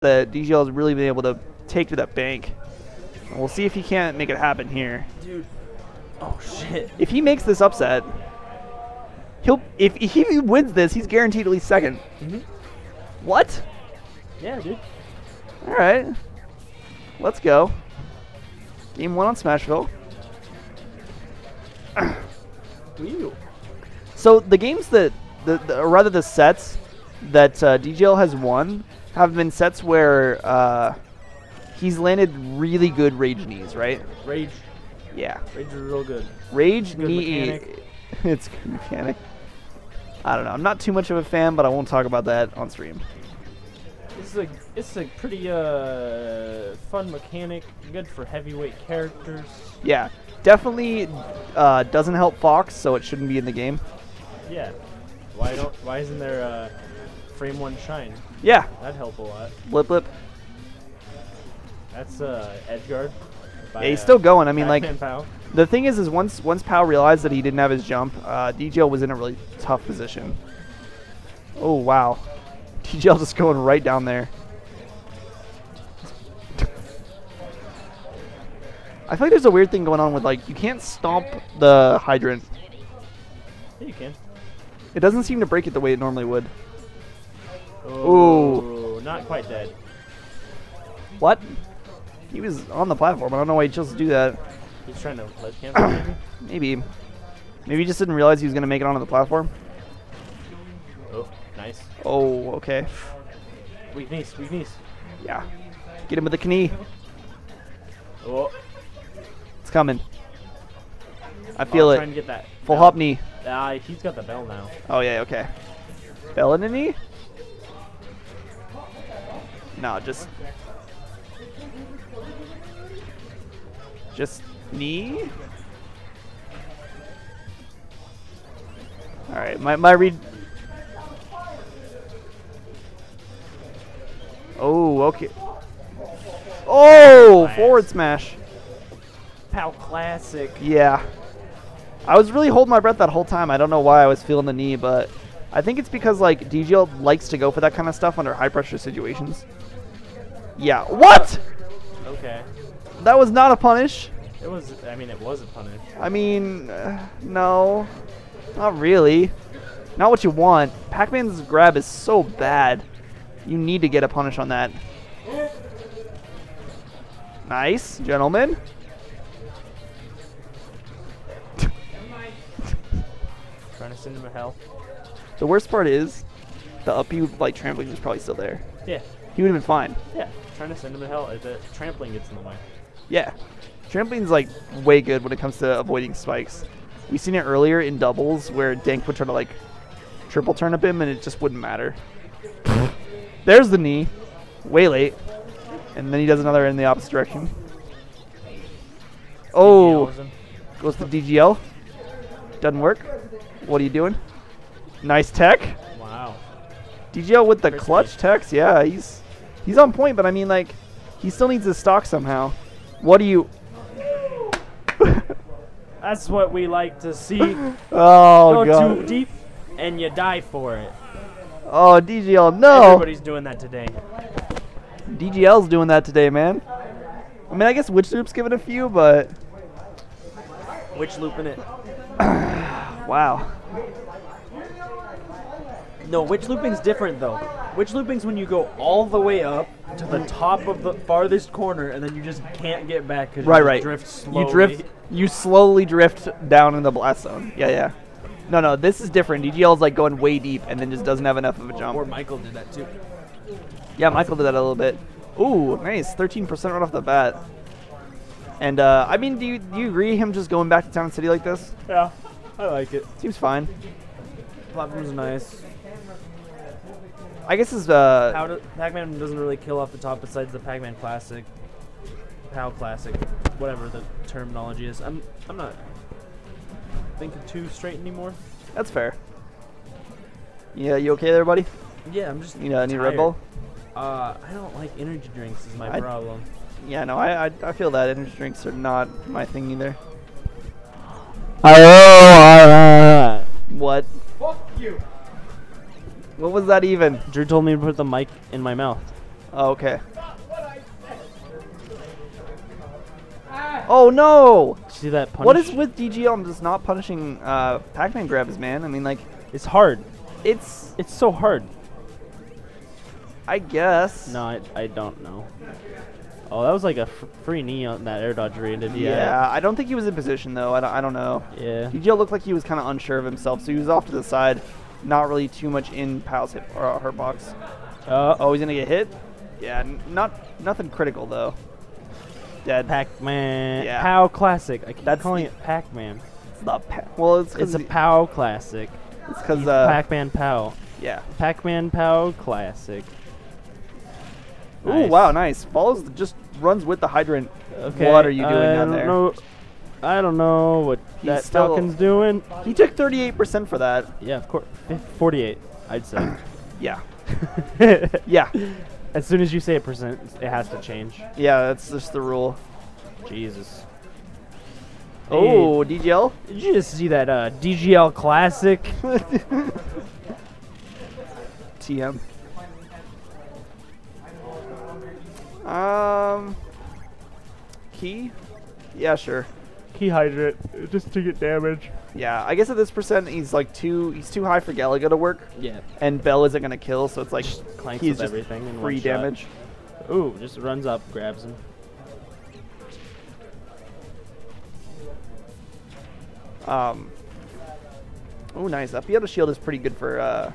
that DGL has really been able to take to that bank. And we'll see if he can't make it happen here. Dude. Oh shit. If he makes this upset, he'll if he wins this, he's guaranteed at least 2nd Mhm. What? Yeah, dude. All right. Let's go. Game one on Smashville. Woo. So the games that, the, the or rather the sets that uh, DGL has won have been sets where uh, he's landed really good rage knees, right? Rage. Yeah. Rage is real good. Rage Good knee. mechanic. it's good mechanic. I don't know. I'm not too much of a fan, but I won't talk about that on stream. Is a it's a pretty uh fun mechanic. Good for heavyweight characters. Yeah, definitely uh, doesn't help Fox, so it shouldn't be in the game. Yeah. Why don't why isn't there uh frame one shine? Yeah, That'd help a lot. blip blip. That's uh by, Yeah, he's uh, still going. I mean, like the thing is, is once once Pow realized that he didn't have his jump, uh, DGL was in a really tough position. Oh wow, DGL just going right down there. I feel like there's a weird thing going on with like you can't stomp the hydrant. Yeah, you can. It doesn't seem to break it the way it normally would. Oh, not quite dead. What? He was on the platform. I don't know why he chose to do that. He's trying to ledge cancel maybe? Maybe. Maybe he just didn't realize he was going to make it onto the platform. Oh, nice. Oh, okay. Weak knees, weak knees. Yeah. Get him with the knee. Oh, It's coming. I feel oh, it. Trying to get that. Full bell. hop knee. Ah, he's got the bell now. Oh, yeah, okay. Bell in the knee? No, just... Just knee? Alright, my, my read... Oh, okay. Oh, Nice. forward smash. Pow classic. Yeah. I was really holding my breath that whole time. I don't know why I was feeling the knee, but I think it's because like DGL likes to go for that kind of stuff under high pressure situations. Yeah. What? Okay. That was not a punish. It was. I mean, it was a punish. I mean, uh, no. Not really. Not what you want. Pac-Man's grab is so bad. You need to get a punish on that. Nice, gentlemen. Trying to send him to hell. The worst part is, the up B like trampoline was probably still there. Yeah. He would have been fine. Yeah. Trying to send him to hell. uh, The trampoline gets in the way. Yeah. Trampoline's like way good when it comes to avoiding spikes. We've seen it earlier in doubles where Dank would try to like triple turn up him and it just wouldn't matter. There's the knee. Way late. And then he does another in the opposite direction. Oh, goes to DGL. Doesn't work. What are you doing? Nice tech. Wow. DGL with the Crispy. clutch techs. Yeah, he's he's on point, but I mean like he still needs his stock somehow. What do you That's what we like to see. Oh Go god. too deep, and you die for it. Oh, DGL, no. Everybody's doing that today. DGL's doing that today, man. I mean, I guess Witch Loop's giving a few, but Which looping it? wow. No, witch looping's different though. Witch looping's when you go all the way up to the top of the farthest corner, and then you just can't get back because Right, you right. drift slowly. You drift, you slowly drift down in the blast zone. Yeah, yeah. No, no, this is different. DGL is like going way deep and then just doesn't have enough of a jump. Or Michael did that too. Yeah, Michael did that a little bit. Ooh, nice. 13% right off the bat. And, uh, I mean, do you, do you agree him just going back to Town City like this? Yeah, I like it. Seems fine. Platform's nice. I guess his, uh, How do, Pac-Man doesn't really kill off the top besides the Pac-Man Classic, POW Classic, whatever the terminology is. I'm I'm not thinking too straight anymore. that's fair. Yeah, you okay there, buddy? Yeah, I'm just Need, uh, need a Red tired. Bull? Uh, I don't like energy drinks. Is my I- problem. Yeah, no, I, I, I feel that energy drinks are not my thing either. Oh, What? Fuck you. What was that even? Drew told me to put the mic in my mouth. Oh, okay. Oh no! See that punish? What is with DGL just not punishing uh, Pac-Man grabs, man? I mean, like, It's hard. it's It's so hard. I guess. No, I, I don't know. Oh, that was like a free knee on that air dodge he? Yeah, I don't think he was in position though. I don't, I don't know. Yeah. DGL looked like he was kind of unsure of himself, so he was off to the side, not really too much in Pow's hit or uh, hurt box. Uh, Oh, he's gonna get hit. Yeah, n- not nothing critical though. Dead. Pac-Man. Yeah. POW Classic. I keep That's calling the- it Pac-Man. It's not pa- well, it's It's a POW Classic. it's because uh, Pac-Man POW. yeah. Pac-Man POW Classic. Ooh, Nice. wow, nice. Follows just runs with the hydrant. Okay. What are you doing I down there? Know, I don't know what He's that Falcon's doing. He took 38% for that. Yeah, of course. 48, I'd say. Yeah. Yeah. As soon as you say a percent, it has to change. Yeah, that's just the rule. Jesus. Oh, DGL? Did you just see that uh, DGL Classic? TM. Um, key? Yeah, sure. Key hydrant, just to get damage. Yeah, I guess at this percent he's like too he's too high for Galaga to work, Yeah. and Bell isn't gonna kill, so it's like Clanks he's just everything in free one shot. damage. Ooh, just runs up, grabs him. Um. Oh, nice. Up Field Shield is pretty good for uh,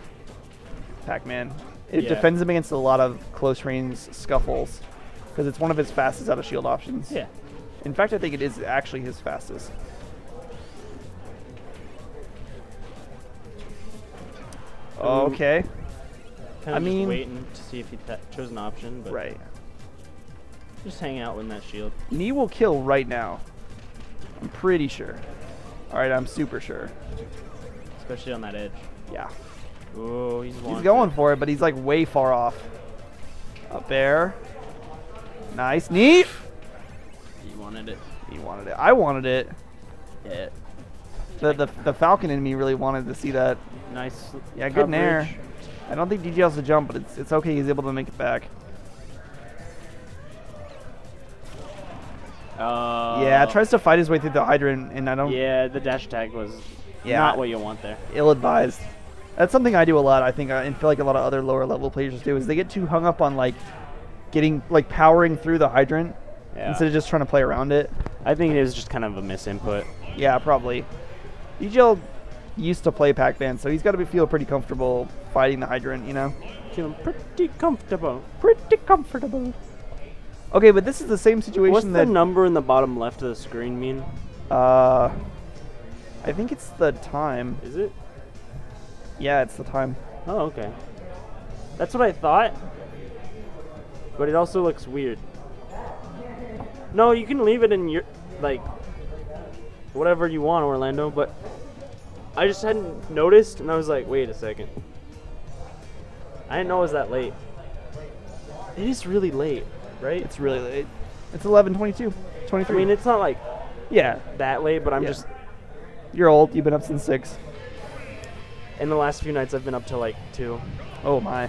Pac-Man. It Yeah. defends him against a lot of close range scuffles because it's one of his fastest out of shield options. Yeah. In fact, I think it is actually his fastest. Okay. Kind I mean- waiting to see if he chose an option, but Right. just hang out with that shield. Knee will kill right now. I'm pretty sure. All right, I'm super sure. Especially on that edge. Yeah. Ooh, he's He's going for it, but he's like way far off. Up there. Nice. Knee. He wanted it. He wanted it. I wanted it. Yeah. The, the, the Falcon in me really wanted to see that. Nice. Yeah, good nair. I don't think DG has to jump, but it's, it's okay. He's able to make it back. Uh, yeah, tries to fight his way through the hydrant, and I don't. Yeah, the dash tag was Yeah. not what you want there. ill-advised. That's something I do a lot. I think, I and feel like a lot of other lower level players do is they get too hung up on like getting like powering through the hydrant Yeah. instead of just trying to play around it. I think it was just kind of a misinput. Yeah, probably. DGL used to play Pac-Man, so he's got to be feel pretty comfortable fighting the hydrant. You know, Feeling pretty comfortable. pretty comfortable. Okay, but this is the same situation What's the number in the bottom left of the screen mean? uh, I think it's the time. Is it? Yeah, it's the time. Oh, okay. That's what I thought. But it also looks weird. No, you can leave it in your like whatever you want, Orlando, but I just hadn't noticed and I was like, wait a second. I didn't know it was that late. It is really late, right? It's really late. It's 11:22, I 23. mean, it's not like yeah, that late, but I'm Yeah. just you're old. You've been up since six. in the last few nights I've been up till like 2. Oh my.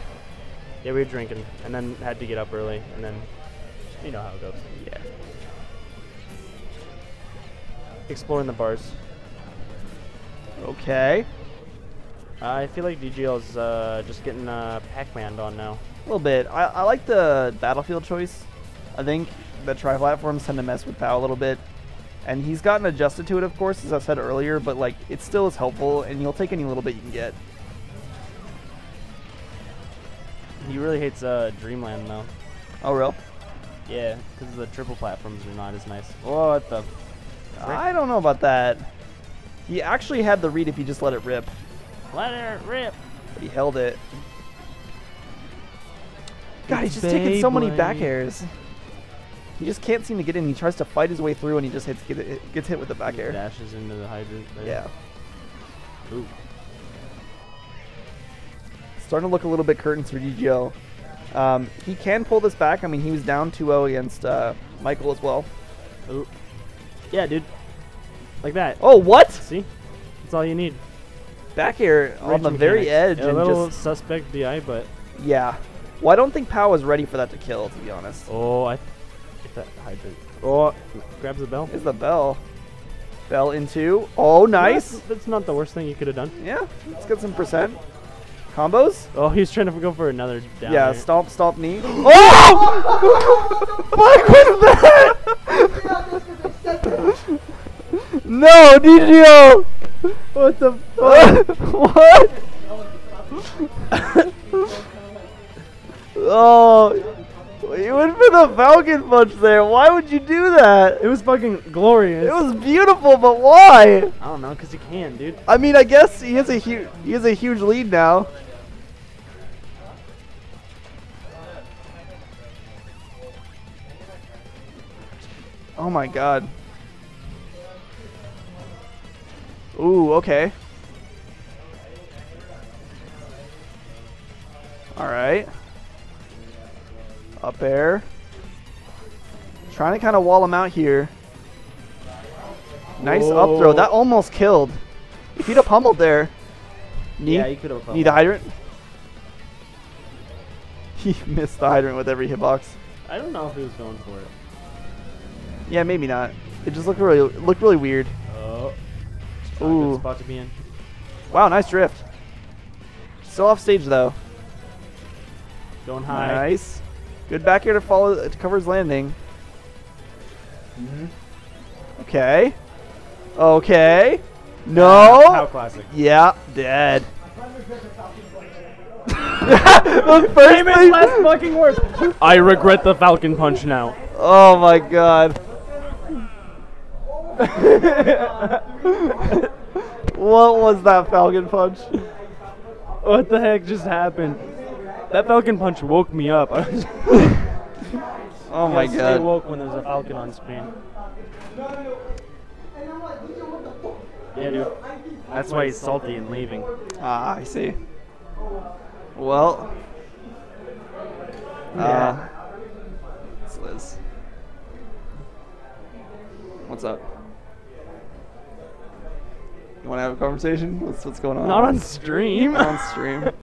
Yeah, we were drinking and then had to get up early and then you know how it goes. Yeah. Exploring the bars. Okay. I feel like DGL is uh, just getting uh, Pac-Man on now. A little bit. I, I like the battlefield choice. I think the tri platforms tend to mess with POW a little bit. And he's gotten adjusted to it, of course, as I said earlier, but like it still is helpful, and you'll take any little bit you can get. He really hates uh, Dreamland though. Oh, real? Yeah, because the triple platforms are not as nice. What the? I don't know about that. He actually had the read if he just let it rip, Let it rip. but he held it. God, he's just taking so many back airs. He just can't seem to get in. He tries to fight his way through, and he just hits get it, gets hit with the back air. Dashes into the hydrant. There. Yeah. Ooh. Starting to look a little bit curtains for DGL. Um, he can pull this back. I mean, he was down 2-0 against uh, Michael as well. Ooh. Yeah, dude. Like that. Oh, what? See? That's all you need. Back air on the very edge A little just suspect DI, but yeah. Well, I don't think Pow was ready for that to kill, to be honest. Oh, I. That hydrant. Oh, grabs the bell. Is the bell. Bell into. Oh, nice. That's, that's not the worst thing you could have done. Yeah, let's get some percent. Combos? Oh, he's trying to go for another down. yeah, there. stomp, stomp, knee. Oh! what was that? No, DGL! What the fuck? what? oh, you went for the Falcon Punch there. Why would you do that? It was fucking glorious. It was beautiful, but why? I don't know, cause you can, dude. I mean, I guess he has a huge he has a huge lead now. Oh my god. Ooh, okay. All right. Up air. Trying to kind of wall him out here. Nice up throw. That almost killed. If he'd have pummeled there. Knee, Yeah, you could have. knee the hydrant. He missed the hydrant with every hitbox. I don't know if he was going for it. Yeah, maybe not. It just looked really looked really weird. Oh. Ooh. Good spot to be in. Wow, nice drift. Still off stage though. Going high. Nice. Good back air to follow to cover his landing. Mhm. Okay. Okay. How No. classic. Yeah, dead. the first Famous thing- last fucking words. I regret the Falcon Punch now. Oh my god. What was that Falcon Punch? What the heck just happened? That Falcon Punch woke me up. Oh my Stay god. woke when there's a Falcon on screen. Yeah, dude. That's why he's salty and leaving. Ah, I see. Well. Uh, it's Liz. What's up? You want to have a conversation? What's what's going on? Not on stream. Not on stream.